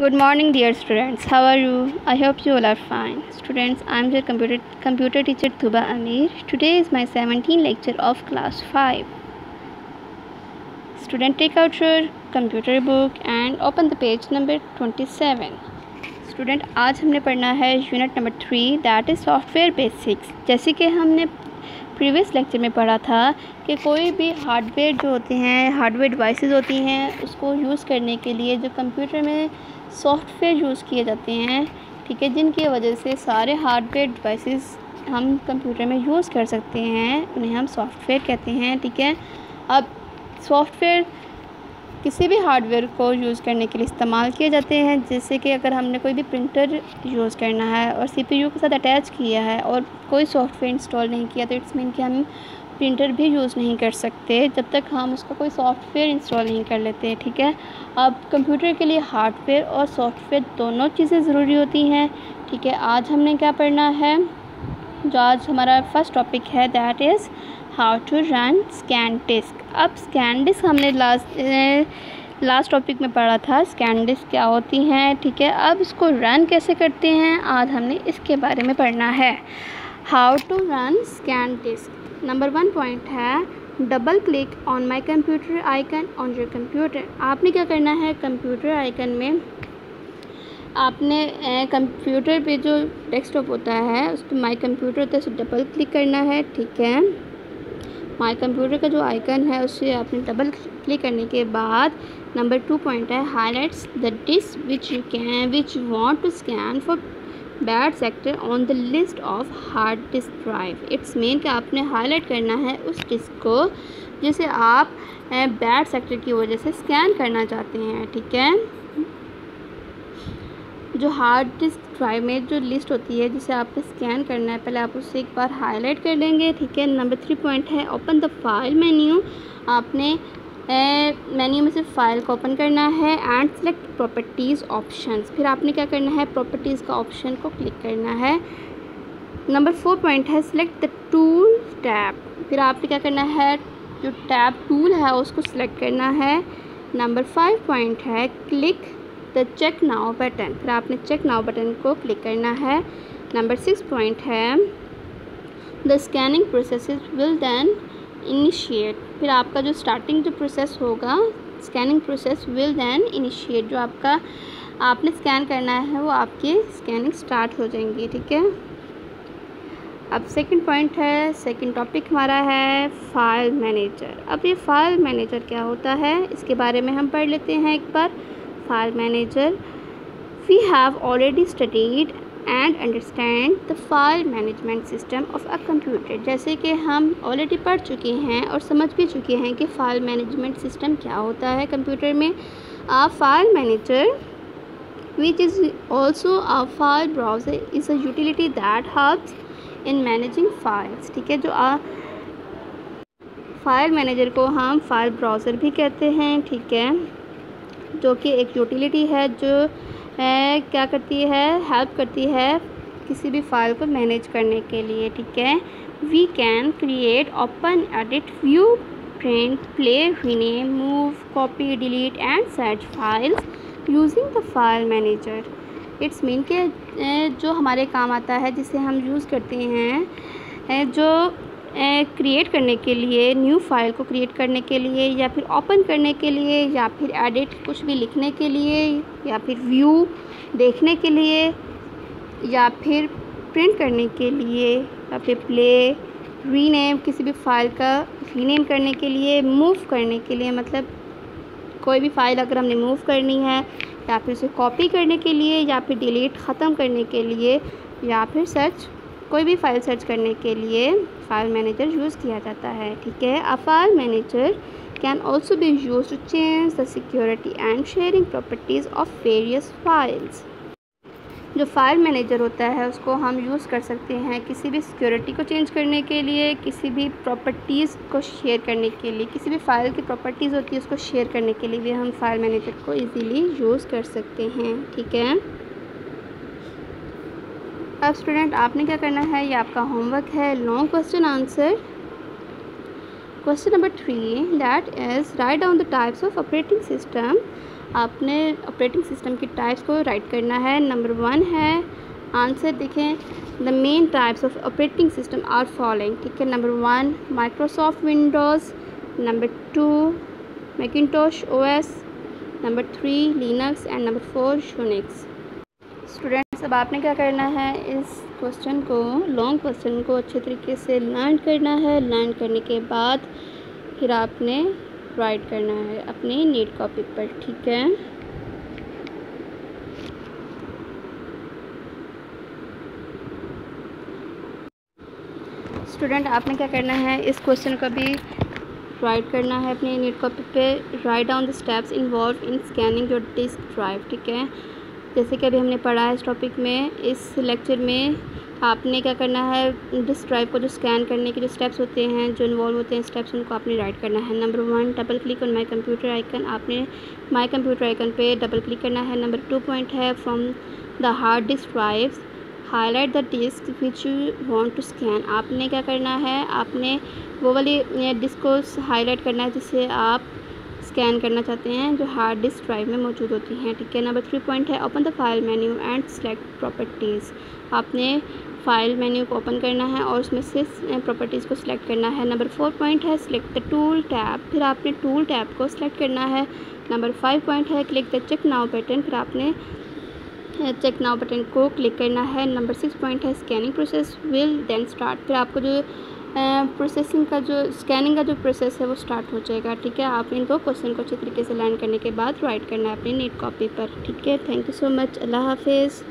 Good morning dear students how are you I hope you all are fine students I am your computer computer teacher Duba Amir today is my seventeen lecture of class five student take out your computer book and open the page number twenty seven student आज हमने पढ़ना है unit number three that is software basics जैसे कि हमने previous lecture में पढ़ा था कि कोई भी हार्डवेयर जो होते हैं हार्डवेयर डिवाइसेस होती हैं, उसको यूज़ करने के लिए जो कंप्यूटर में सॉफ्टवेयर यूज़ किए जाते हैं, ठीक है, जिनकी वजह से सारे हार्डवेयर डिवाइसेस हम कंप्यूटर में यूज़ कर सकते हैं, उन्हें हम सॉफ्टवेयर कहते हैं, ठीक है। अब सॉफ्टवेयर किसी भी हार्डवेयर को यूज़ करने के लिए इस्तेमाल किए जाते हैं, जैसे कि अगर हमने कोई भी प्रिंटर यूज़ करना है और सीपीयू के साथ अटैच किया है और कोई सॉफ्टवेयर इंस्टॉल नहीं किया तो इट्स मीन कि हम प्रिंटर भी यूज़ नहीं कर सकते। जब तक हम उसका कोई सॉफ्टवेयर इंस्टॉल नहीं कर लेते, ठीक है? अब कंप्यूटर के लिए हार्डवेयर और सॉफ्टवेयर दोनों चीज़ें ज़रूरी होती हैं, ठीक है? आज हमने क्या पढ़ना है? जो आज हमारा फ़र्स्ट टॉपिक है that is how to run scan disk अब स्कैन डिस्क हमने लास्ट लास्ट टॉपिक में पढ़ा था स्कैन डिस्क क्या होती हैं, ठीक है? अब इसको रन कैसे करते हैं? आज हमने इसके बारे में पढ़ना है। How to run scan disk number one point है double click on my computer icon on your computer आपने क्या करना है? कंप्यूटर आइकन में आपने कंप्यूटर पे जो डेस्कटॉप होता है उस पर माई कंप्यूटर होता है उसे डबल क्लिक करना है, ठीक है? माई कंप्यूटर का जो आइकन है, उसे आपने डबल क्लिक करने के बाद नंबर टू पॉइंट है highlights the disk which you can which want to scan for bad sector on the list of hard disk drive. It's mean कि आपने हाईलाइट करना है उस डिस्क को, जिसे आप बैड सेक्टर की वजह से स्कैन करना चाहते हैं, ठीक है? जो हार्ड डिस्क ड्राइव में जो लिस्ट होती है, जिसे आपको स्कैन करना है, पहले आप उसे एक बार हाईलाइट कर लेंगे, ठीक है? नंबर थ्री पॉइंट है, ओपन द फ़ाइल मेन्यू। आपने मेन्यू में से फ़ाइल को ओपन करना है एंड सेलेक्ट प्रॉपर्टीज़ ऑप्शंस फिर आपने क्या करना है? प्रॉपर्टीज़ का ऑप्शन को क्लिक करना है. नंबर फोर पॉइंट है सिलेक्ट द टूल टैब फिर आपने क्या करना है? जो टैब टूल है उसको सिलेक्ट करना है. नंबर फाइव पॉइंट है click the check now button फिर आपने चेक नाउ बटन को क्लिक करना है. नंबर सिक्स पॉइंट है the scanning process will then initiate फिर आपका जो स्टार्टिंग जो प्रोसेस होगा scanning process will then initiate जो आपका, आपने स्कैन करना है, वो आपकी स्कैनिंग स्टार्ट हो जाएँगी, ठीक है? अब सेकंड पॉइंट है सेकंड टॉपिक हमारा है फ़ाइल मैनेजर अब ये फ़ाइल मैनेजर क्या होता है? इसके बारे में हम पढ़ लेते हैं एक बार. File manager we have already studied and understand the file management system of a computer जैसे कि हम ऑलरेडी पढ़ चुके हैं और समझ भी चुके हैं कि फ़ाइल मैनेजमेंट सिस्टम क्या होता है कंप्यूटर में। A file manager which is also a file browser is a utility that helps in managing files ठीक है? जो आ फ़ाइल मैनेजर को हम फ़ाइल ब्राउज़र भी कहते हैं, ठीक है? जो कि एक यूटिलिटी है, जो क्या करती है हेल्प करती है किसी भी फ़ाइल को मैनेज करने के लिए, ठीक है? We can create open edit view print play rename move copy delete and search files using the file manager it's mean के जो हमारे काम आता है, जिसे हम यूज़ करते हैं जो क्रिएट करने के लिए न्यू फ़ाइल को क्रिएट करने के लिए या फिर ओपन करने के लिए या फिर एडिट कुछ भी लिखने के लिए या फिर व्यू देखने के लिए या फिर प्रिंट करने के लिए या फिर प्ले रीनेम किसी भी फ़ाइल का रीनेम करने के लिए मूव करने के लिए मतलब कोई भी फ़ाइल अगर हमने मूव करनी है या फिर उसे कॉपी करने के लिए या फिर डिलीट ख़त्म करने के लिए या फिर सर्च कोई भी फ़ाइल सर्च करने के लिए फ़ाइल मैनेजर यूज़ किया जाता है, ठीक है? A file manager can also be use to change the security and sharing properties of various files जो फ़ाइल मैनेजर होता है, उसको हम यूज़ कर सकते हैं किसी भी सिक्योरिटी को चेंज करने के लिए, किसी भी प्रॉपर्टीज़ को शेयर करने के लिए, किसी भी फ़ाइल की प्रॉपर्टीज़ होती है, उसको शेयर करने के लिए भी हम फ़ाइल मैनेजर को इजीली यूज़ कर सकते हैं, ठीक है? अब स्टूडेंट आपने क्या करना है? ये आपका होमवर्क है। Long question answer question number three that is write down the types of operating system आपने ऑपरेटिंग सिस्टम की टाइप्स को राइट करना है। नंबर वन है आंसर देखें। The main types of operating system are following ठीक है number one Microsoft Windows number two Macintosh OS number three Linux and number four Unix students अब आपने क्या करना है? इस क्वेश्चन को लॉन्ग क्वेश्चन को अच्छे तरीके से लर्न करना है। लर्न करने के बाद फिर आपने राइट करना है अपनी नीट कॉपी पर, ठीक है? स्टूडेंट आपने क्या करना है? इस क्वेश्चन का भी राइट करना है अपनी नीट कॉपी पे। Write down the steps involve in scanning your disk drive ठीक है? जैसे कि अभी हमने पढ़ा है इस टॉपिक में, इस लेक्चर में आपने क्या करना है डिस्क ड्राइव को जो स्कैन करने के जो स्टेप्स होते हैं, जो इन्वॉल्व होते हैं स्टेप्स उनको आपने राइट करना है। Number one double click on my computer icon आपने माई कंप्यूटर आइकन पे डबल क्लिक करना है। नंबर टू पॉइंट है from the hard disk drives highlight the disk which you want to scan आपने क्या करना है, आपने वो वाली डिस्क को हाईलाइट करना है जिससे आप स्कैन करना चाहते हैं, जो हार्ड डिस्क ड्राइव में मौजूद होती हैं, ठीक है? नंबर थ्री पॉइंट है open the file menu and select properties आपने फ़ाइल मेन्यू को ओपन करना है और उसमें से प्रॉपर्टीज़ को सिलेक्ट करना है। नंबर फोर पॉइंट है सिलेक्ट द टूल टैब फिर आपने टूल टैब को सिलेक्ट करना है। नंबर फाइव पॉइंट है click the check now button फिर आपने चेक नाउ बटन को क्लिक करना है। नंबर सिक्स पॉइंट है scanning process will then start फिर आपको जो प्रोसेसिंग का जो स्कैनिंग का जो प्रोसेस है वो स्टार्ट हो जाएगा, ठीक है? आप इन दो क्वेश्चन को अच्छे तरीके से लर्न करने के बाद राइट करना है अपनी नीट कॉपी पर, ठीक है? थैंक यू सो मच अल्लाह हाफिज़.